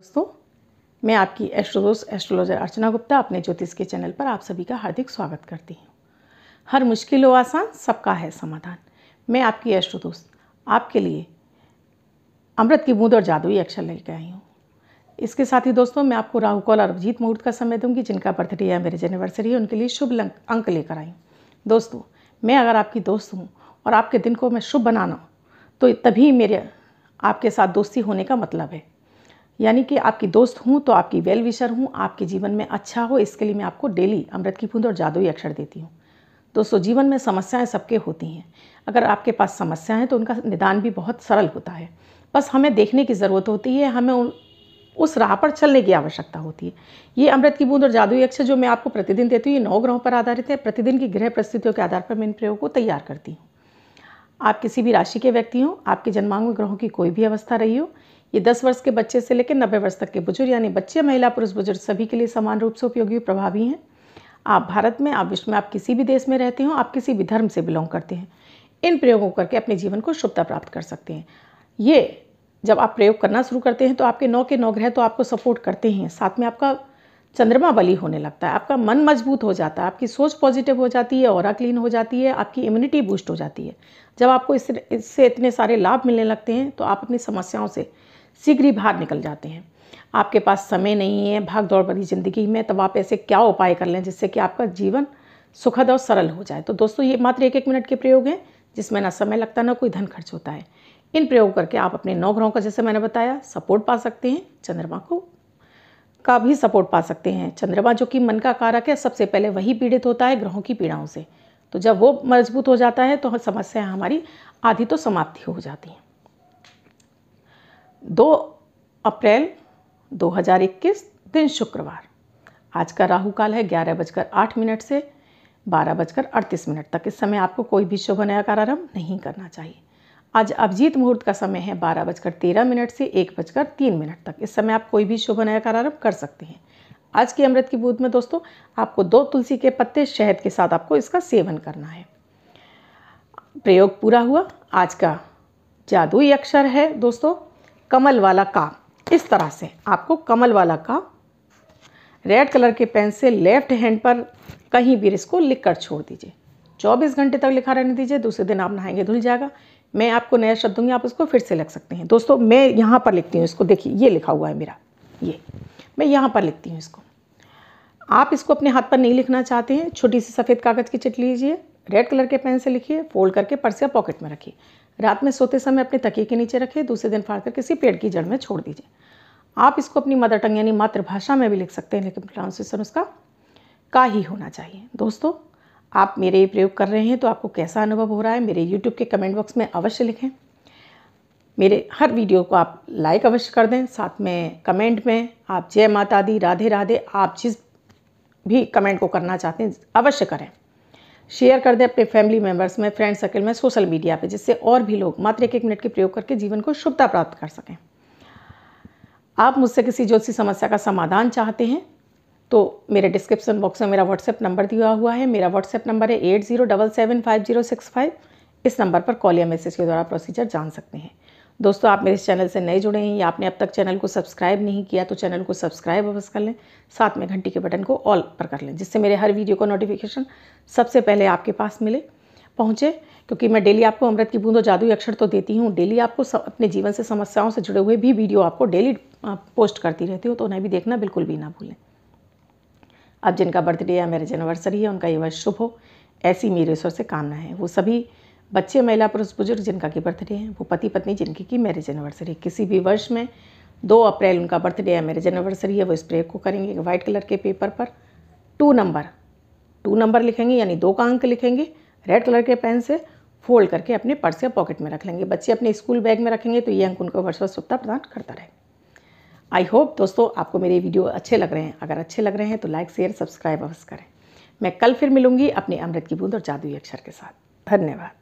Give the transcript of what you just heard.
दोस्तों, मैं आपकी एस्ट्रोदोस एस्ट्रोलॉजर अर्चना गुप्ता अपने ज्योतिष के चैनल पर आप सभी का हार्दिक स्वागत करती हूँ। हर मुश्किल हो आसान, सबका है समाधान। मैं आपकी एस्ट्रोदोस आपके लिए अमृत की बूंद और जादुई अक्षर लेकर आई हूँ। इसके साथ ही दोस्तों, मैं आपको राहु कौल और अभिजीत मुहूर्त का समय दूँगी, जिनका बर्थडे या मेरे एनिवर्सरी है, उनके लिए शुभ अंक लेकर आई हूँ। दोस्तों, मैं अगर आपकी दोस्त हूँ और आपके दिन को मैं शुभ बनाना तो तभी मेरे, आपके साथ दोस्ती होने का मतलब है। यानी कि आपकी दोस्त हूँ तो आपकी वेल विशर हूँ, आपके जीवन में अच्छा हो, इसके लिए मैं आपको डेली अमृत की बूंद और जादुई अक्षर देती हूँ। दोस्तों, जीवन में समस्याएँ सबके होती हैं। अगर आपके पास समस्या हैं तो उनका निदान भी बहुत सरल होता है। बस हमें देखने की ज़रूरत होती है, हमें उस राह पर चलने की आवश्यकता होती है। ये अमृत की बूंद और जादुई अक्षर जो मैं आपको प्रतिदिन देती हूँ, ये नौ ग्रहों पर आधारित है। प्रतिदिन की ग्रह परिस्थितियों के आधार पर मैं इन प्रयोग को तैयार करती हूँ। आप किसी भी राशि के व्यक्ति हों, आपके जन्मांग ग्रहों की कोई भी अवस्था रही हो ये दस वर्ष के बच्चे से लेकर नब्बे वर्ष तक के बुज़ुर्ग, यानी बच्चे, महिला, पुरुष, बुज़ुर्ग सभी के लिए समान रूप से उपयोगी, प्रभावी हैं। आप भारत में, आप विश्व में, आप किसी भी देश में रहते हो, आप किसी भी धर्म से बिलोंग करते हैं। इन प्रयोगों करके अपने जीवन को शुभता प्राप्त कर सकते हैं। ये जब आप प्रयोग करना शुरू करते हैं तो आपके नौ के नौ ग्रह तो आपको सपोर्ट करते हैं साथ में आपका चंद्रमा बली होने लगता है, आपका मन मज़बूत हो जाता है, आपकी सोच पॉजिटिव हो जाती है और क्लीन हो जाती है, आपकी इम्यूनिटी बूस्ट हो जाती है। जब आपको इससे इतने सारे लाभ मिलने लगते हैं तो आप अपनी समस्याओं से शीघ्र ही बाहर निकल जाते हैं। आपके पास समय नहीं है, भाग दौड़ भरी ज़िंदगी में, तब आप ऐसे क्या उपाय कर लें जिससे कि आपका जीवन सुखद और सरल हो जाए? तो दोस्तों, ये मात्र एक एक मिनट के प्रयोग हैं, जिसमें ना समय लगता, ना कोई धन खर्च होता है। इन प्रयोग करके आप अपने नौ ग्रहों का, जैसे मैंने बताया, सपोर्ट पा सकते हैं चंद्रमा को। का भी सपोर्ट पा सकते हैं। चंद्रमा जो कि मन का कारक है, सबसे पहले वही पीड़ित होता है ग्रहों की पीड़ाओं से। तो जब वो मज़बूत हो जाता है तो समस्या हमारी आधी तो समाप्ति हो जाती हैं। दो अप्रैल 2021 दिन शुक्रवार। आज का राहु काल है ग्यारह बजकर आठ मिनट से बारह बजकर अड़तीस मिनट तक। इस समय आपको कोई भी शुभ नया आरंभ नहीं करना चाहिए। आज अभिजीत मुहूर्त का समय है बारह बजकर तेरह मिनट से एक बजकर तीन मिनट तक। इस समय आप कोई भी शुभ नया आरंभ कर सकते हैं। आज की अमृत की बूथ में दोस्तों, आपको दो तुलसी के पत्ते शहद के साथ आपको इसका सेवन करना है। प्रयोग पूरा हुआ। आज का जादुई अक्षर है दोस्तों कमल वाला का। इस तरह से आपको कमल वाला का रेड कलर के पेन से लेफ़्ट हैंड पर कहीं भी इसको लिख कर छोड़ दीजिए। 24 घंटे तक लिखा रहने दीजिए, दूसरे दिन आप नहाएँगे धुल जाएगा। मैं आपको नया शब्द दूँगी आप उसको फिर से लिख सकते हैं। दोस्तों, मैं यहाँ पर लिखती हूँ इसको। देखिए, ये लिखा हुआ है मेरा, ये। मैं यहाँ पर लिखती हूँ इसको। आप इसको अपने हाथ पर नहीं लिखना चाहते हैं। छोटी सी सफ़ेद कागज़ की चिट लीजिए, रेड कलर के पेन से लिखिए, फोल्ड करके पर्स या पॉकेट में रखिए। रात में सोते समय अपने तकिए के नीचे रखें, दूसरे दिन फाड़ कर किसी पेड़ की जड़ में छोड़ दीजिए। आप इसको अपनी मदर टंग यानी मातृभाषा में भी लिख सकते हैं, लेकिन प्रोनाउंसिएशन उसका का ही होना चाहिए। दोस्तों, आप मेरे ये प्रयोग कर रहे हैं तो आपको कैसा अनुभव हो रहा है, मेरे यूट्यूब के कमेंट बॉक्स में अवश्य लिखें। मेरे हर वीडियो को आप लाइक अवश्य कर दें, साथ में कमेंट में आप जय माता दी, राधे राधे, आप जिस भी कमेंट को करना चाहते हैं, अवश्य करें। शेयर कर दें अपने फैमिली मेंबर्स में, फ्रेंड सर्कल में, सोशल मीडिया पे, जिससे और भी लोग मात्र एक एक मिनट के प्रयोग करके जीवन को शुभता प्राप्त कर सकें। आप मुझसे किसी ज्योतिषी समस्या का समाधान चाहते हैं तो मेरे डिस्क्रिप्शन बॉक्स में मेरा व्हाट्सएप नंबर दिया हुआ है। मेरा व्हाट्सएप नंबर है eight zero double seven five zero six five. इस नंबर पर कॉल या मैसेज के द्वारा प्रोसीजर जान सकते हैं। दोस्तों, आप मेरे चैनल से नए जुड़े हैं या आपने अब तक चैनल को सब्सक्राइब नहीं किया तो चैनल को सब्सक्राइब अवश्य कर लें, साथ में घंटी के बटन को ऑल पर कर लें, जिससे मेरे हर वीडियो का नोटिफिकेशन सबसे पहले आपके पास मिले, पहुँचे। क्योंकि मैं डेली आपको अमृत की बूंदों जादुई अक्षर तो देती हूँ, डेली आपको अपने जीवन से समस्याओं से जुड़े हुए भी वीडियो आपको डेली पोस्ट करती रहती हूँ तो उन्हें भी देखना बिल्कुल भी ना भूलें। अब जिनका बर्थडे या मैरिज एनिवर्सरी है, उनका ये वर्ष शुभ हो। ऐसी मेरे ईश्वर से कामना है। वो सभी बच्चे महिला पुरुष बुज़ुर्ग जिनका की बर्थडे है, वो पति पत्नी जिनकी की मैरिज एनिवर्सरी किसी भी वर्ष में दो अप्रैल उनका बर्थडे या मैरिज एनिवर्सरी है, वो इस को करेंगे वाइट कलर के पेपर पर। टू नंबर टू नंबर लिखेंगे, यानी दो का अंक लिखेंगे रेड कलर के पेन से फोल्ड करके अपने पर्स या पॉकेट में रख लेंगे। बच्चे अपने स्कूल बैग में रखेंगे तो ये अंक उनको वर्ष वर्ष सुखता प्रदान करता रहे। आई होप दोस्तों आपको मेरे वीडियो अच्छे लग रहे हैं। अगर अच्छे लग रहे हैं तो लाइक शेयर सब्सक्राइब अवश्य करें। मैं कल फिर मिलूँगी अपने अमृत की बूंद और जादुई अक्षर के साथ। धन्यवाद।